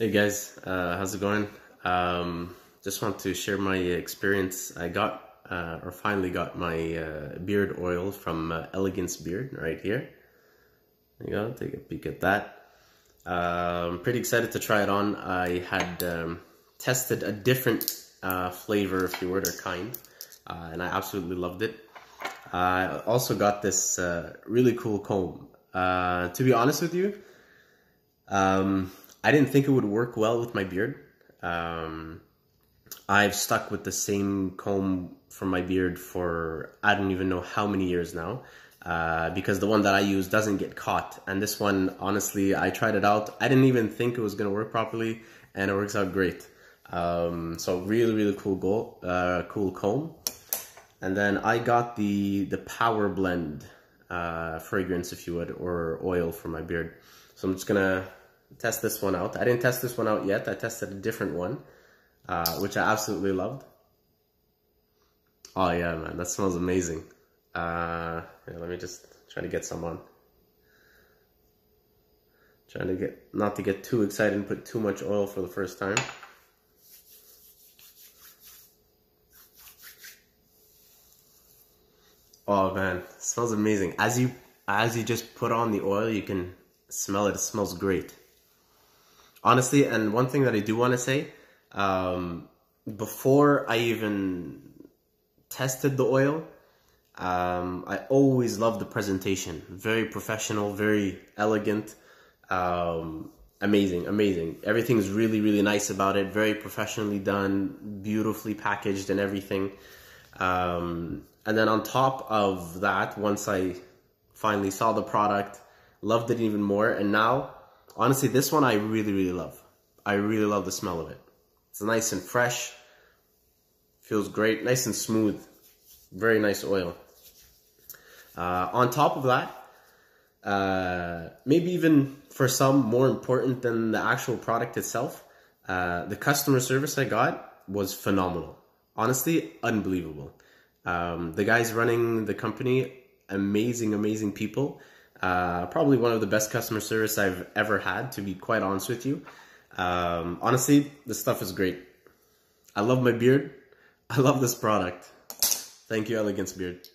Hey guys, uh, how's it going? Um, just want to share my experience. I got, uh, or finally got my uh, beard oil from uh, Elegance Beard right here. There you go, take a peek at that. I'm um, pretty excited to try it on. I had um, tested a different uh, flavor, if you would, or kind, uh, and I absolutely loved it. I also got this really cool comb. to be honest with you, um, I didn't think it would work well with my beard. Um, I've stuck with the same comb for my beard for I don't even know how many years now. Uh, because the one that I use doesn't get caught. And this one, honestly, I tried it out. I didn't even think it was going to work properly, and it works out great. Um, so really, really cool goal, uh, cool comb. And then I got the the Power Blend uh, fragrance, if you would, or oil for my beard. So I'm just gonna test this one out. I didn't test this one out yet. I tested a different one, uh, which I absolutely loved. Oh yeah, man, that smells amazing. Uh, yeah, let me just try to get some on. Trying to get, not to get too excited and put too much oil for the first time. Oh man, smells amazing. As you as you just put on the oil, you can smell it. It smells great honestly, and one thing that I do want to say, um, before I even tested the oil, um, I always loved the presentation. Very professional, very elegant, um, amazing, amazing. Everything is really, really nice about it. Very professionally done, beautifully packaged, and everything. Um, and then on top of that, once I finally saw the product, loved it even more, and now Honestly, this one I really, really love. I really love the smell of it. It's nice and fresh. Feels great. Nice and smooth. Very nice oil. Uh, on top of that, uh, maybe even for some more important than the actual product itself, uh, the customer service I got was phenomenal. Honestly, unbelievable. Um, the guys running the company, amazing, amazing people. Uh, probably one of the best customer service I've ever had, to be quite honest with you. Um, honestly, this stuff is great. I love my beard. I love this product. Thank you, Elegance Beard.